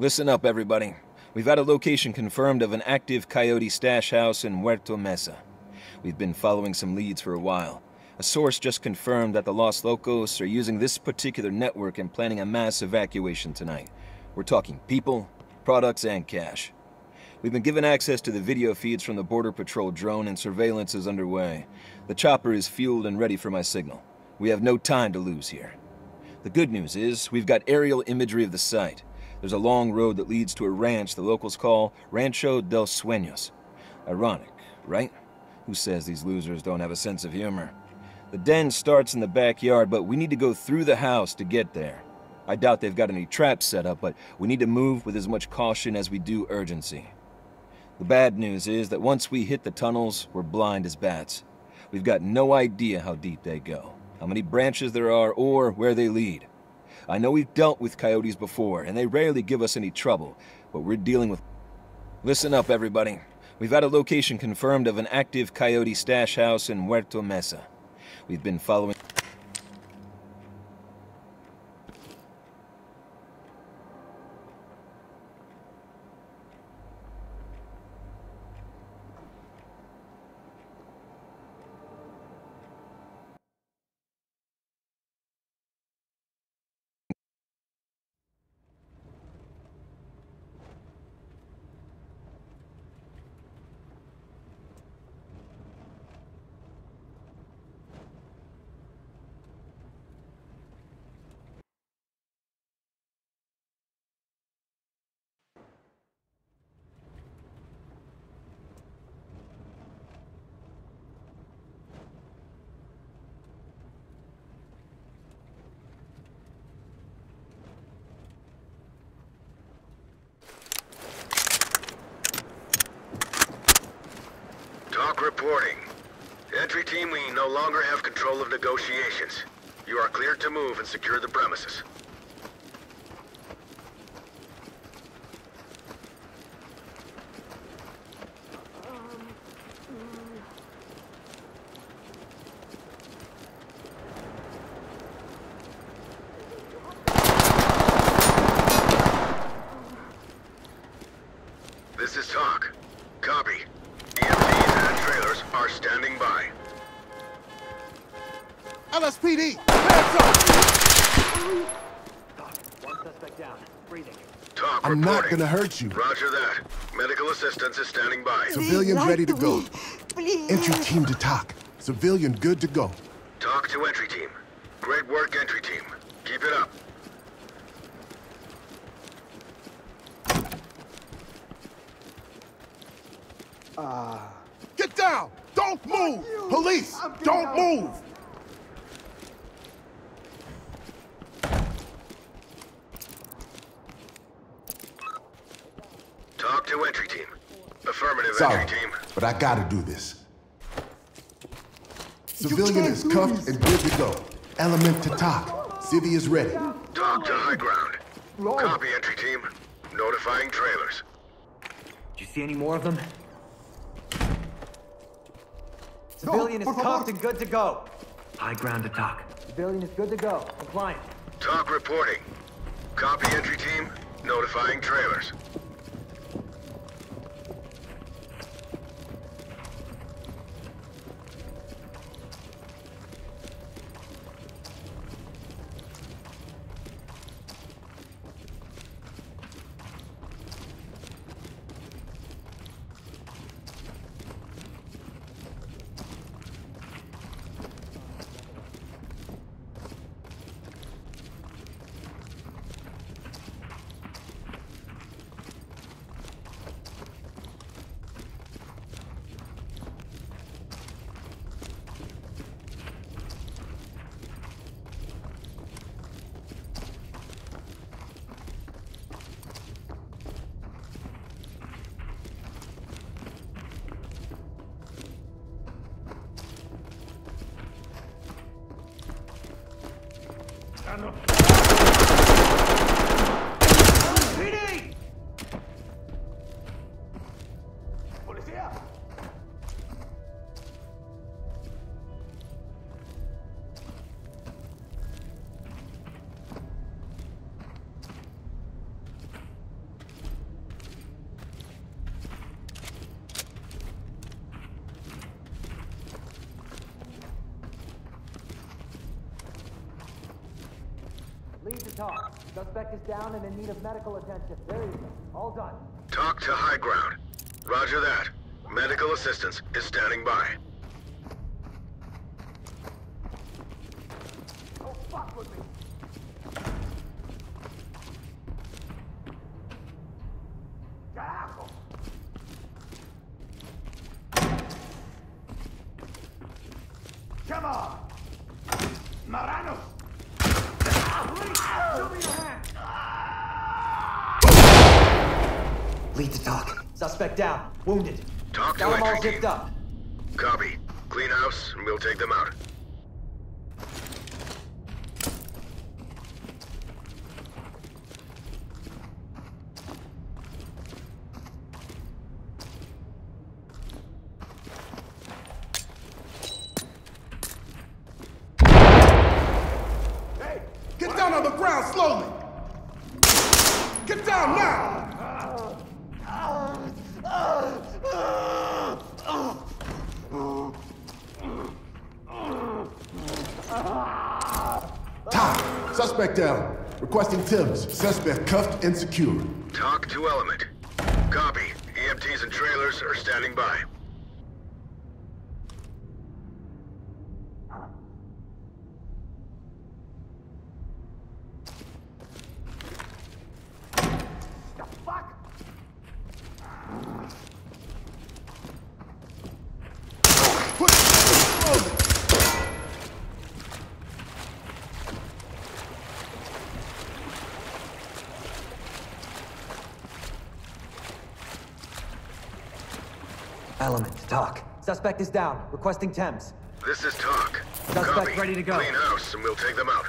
Listen up, everybody. We've had a location confirmed of an active coyote stash house in Huerto Mesa. We've been following some leads for a while. A source just confirmed that the Los Locos are using this particular network and planning a mass evacuation tonight. We're talking people, products, and cash. We've been given access to the video feeds from the Border Patrol drone and surveillance is underway. The chopper is fueled and ready for my signal. We have no time to lose here. The good news is, we've got aerial imagery of the site. There's a long road that leads to a ranch the locals call Rancho del Sueños. Ironic, right? Who says these losers don't have a sense of humor? The den starts in the backyard, but we need to go through the house to get there. I doubt they've got any traps set up, but we need to move with as much caution as we do urgency. The bad news is that once we hit the tunnels, we're blind as bats. We've got no idea how deep they go, how many branches there are, or where they lead. I know we've dealt with coyotes before, and they rarely give us any trouble, but we're dealing with... Listen up, everybody. We've had a location confirmed of an active coyote stash house in Huerto Mesa. We've been following... Reporting. Entry team, we no longer have control of negotiations. You are cleared to move and secure the premises. This is TOC. Copy. EMTs and trailers are standing by. LSPD! Hands One suspect down. Breathing. TOC I'm not gonna hurt you. Roger that. Medical assistance is standing by. Civilians ready to go. Please. Entry team to TOC. Civilian good to go. TOC to entry team. Great work, entry team. Keep it up. Ah. Get down! Don't move! Police! Don't move! TOC to entry team. Affirmative, Sorry, entry team. but I gotta do this. Civilian is cuffed and good to go. Element to TOC. Civvy is ready. TOC to high ground. Copy, entry team. Notifying trailers. Did you see any more of them? Civilian is cuffed and good to go. High ground to TOC. Civilian is good to go. Compliant. TOC reporting. Copy, entry team. Notifying trailers. ¡Policía! Talk. Suspect is down and in need of medical attention. There you go. All done. TOC to high ground. Roger that. Medical assistance is standing by. Oh, fuck with me. Come on! Marano! Show me your hand! Lead to TOC. Suspect down. Wounded. TOC to Got them all entry zipped up. Copy. Clean house, and we'll take them out. Hey, get down on the ground slowly. Get down now. Top. Suspect down. Requesting Tim's. Suspect cuffed and secured. TOC to Element. Copy. EMTs and trailers are standing by. Talk. Suspect is down. Requesting Thames. This is TOC. Suspect Copy. ready to go. Clean house, and we'll take them out.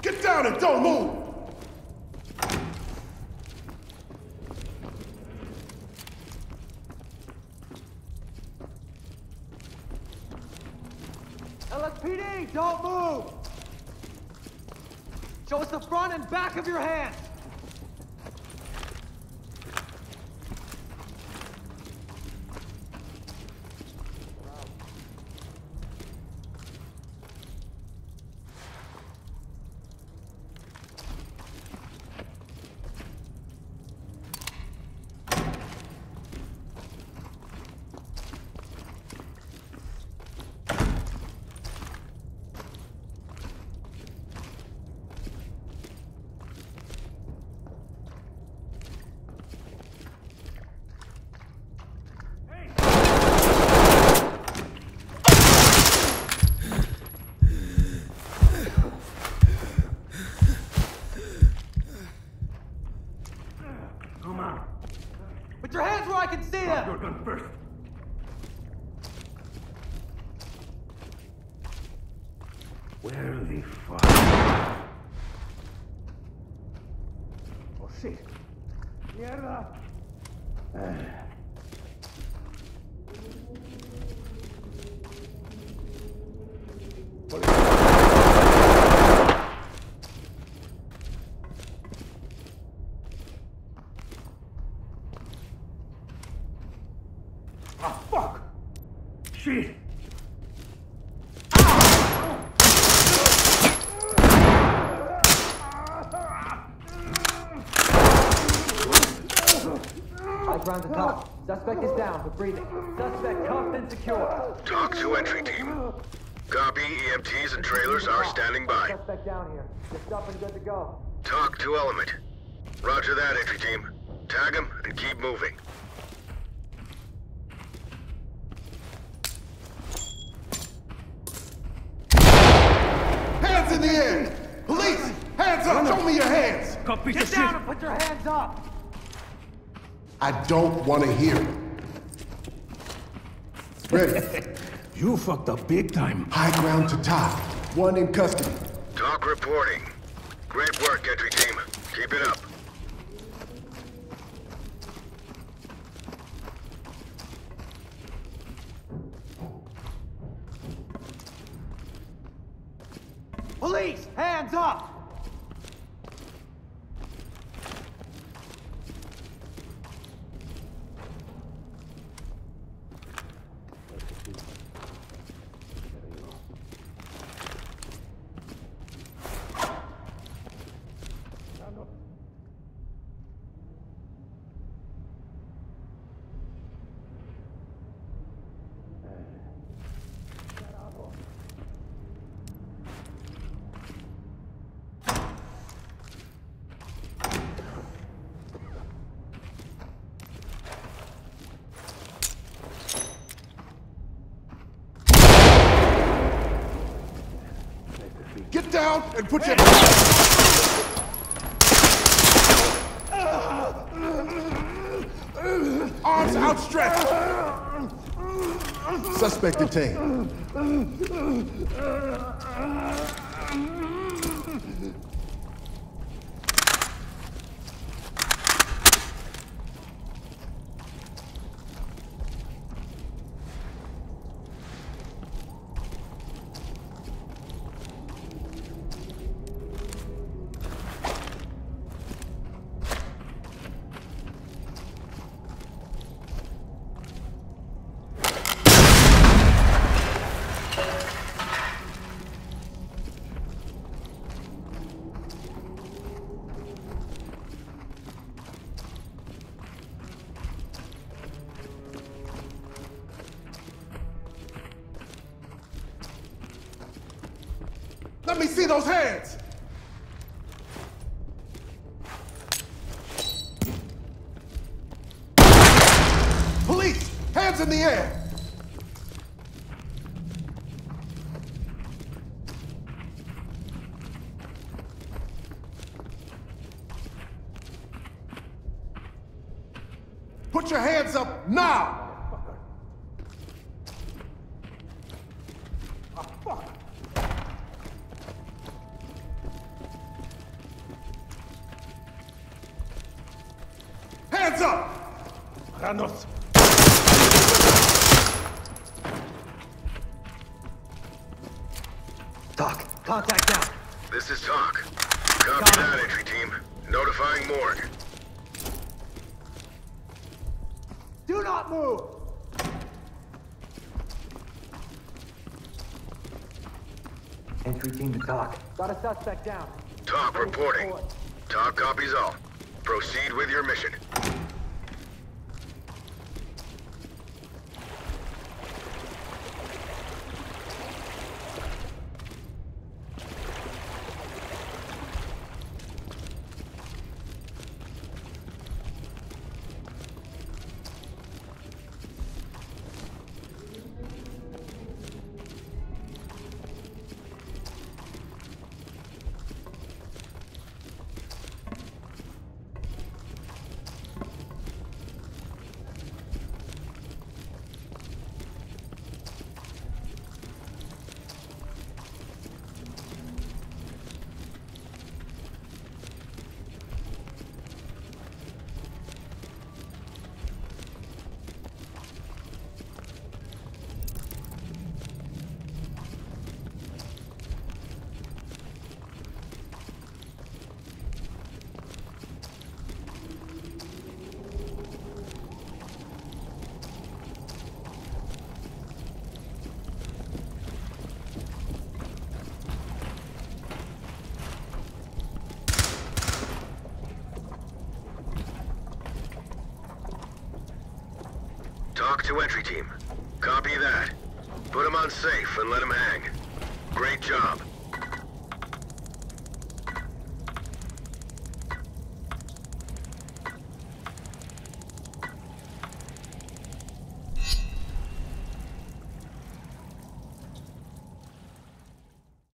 Get down and don't move. LSPD, don't move! Show us the front and back of your hands! Put your hands where See them! gun first. Where the fuck? Oh shit. Mierda. Ah, fuck! Shit! High ground to TOC. Suspect is down, but breathing. Suspect cuffed and secure. TOC to entry team. Copy. EMTs and trailers are standing by. Suspect down here. Just up and good to go. TOC to Element. Roger that, entry team. Tag him and keep moving. Hands in the air! Police! Hands up! Show me your hands! Copy Get down and put your hands up! I don't want to hear it. Ready. You fucked up big time. High ground to TOC. One in custody. TOC reporting. Great work, entry team. Keep it up. Police, hands up! Get down and put your... Arms outstretched. Suspect detained. Let me see those hands! Police! Hands in the air! Put your hands up now! Ranos. Doc, contact down. This is TOC. Copy that, entry team. Notifying morgue. Do not move! Entry team to TOC. Got a suspect down. TOC reporting. TOC copies all. Proceed with your mission. TOC to entry team. Copy that. Put him on safe and let him hang. Great job.